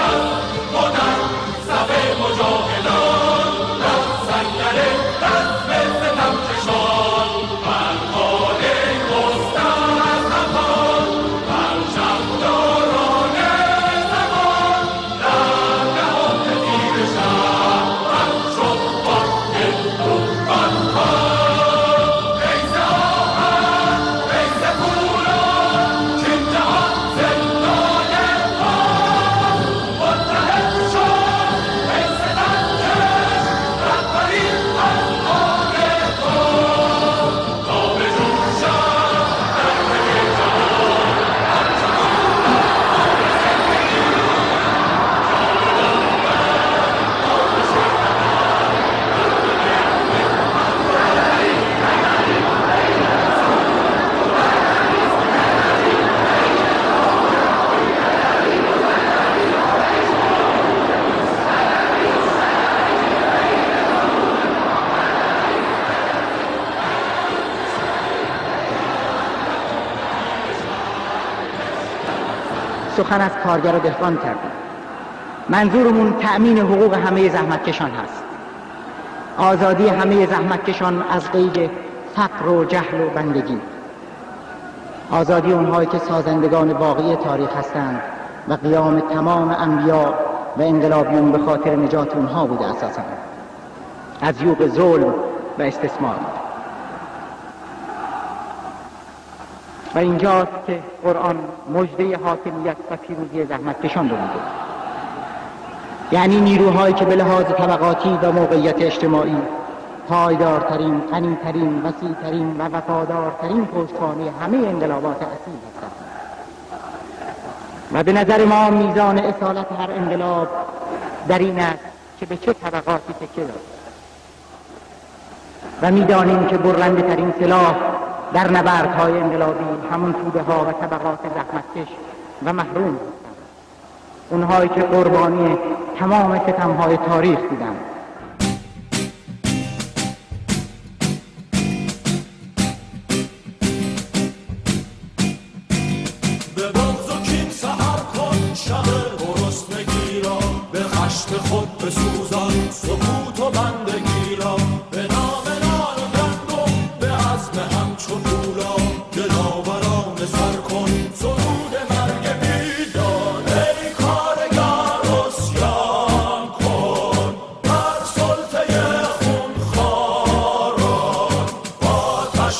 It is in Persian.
Oh, سخن از کارگر و دهقان کردیم. منظورمون تأمین حقوق همه زحمتکشان هست. آزادی همه زحمتکشان از قید فقر و جهل و بندگی. آزادی اونهایی که سازندگان باقی تاریخ هستند و قیام تمام انبیا و انقلابیون به خاطر نجات اونها بوده اساسا. از یوق ظلم و استثمار. اینجاست که قرآن مجده حاکمیت و پیروزی زحمتکشان رو میده. یعنی نیروهایی که به لحاظ طبقاتی و موقعیت اجتماعی پایدارترین، غنیترین، وسیعترین و وفادارترین پشتوانه همه انقلابات اصیل هستند. و به نظر ما میزان اصالت هر انقلاب در این است که به چه طبقاتی تکه دارد و می‌دانیم که برنده ترین سلاح در نبردهای انقلابی همون توده ها و طبقات زحمتکش و محروم. اونهایی که قربانی تمام ستمهای تاریخ بودند به خود بسوزان سکوت و بندگی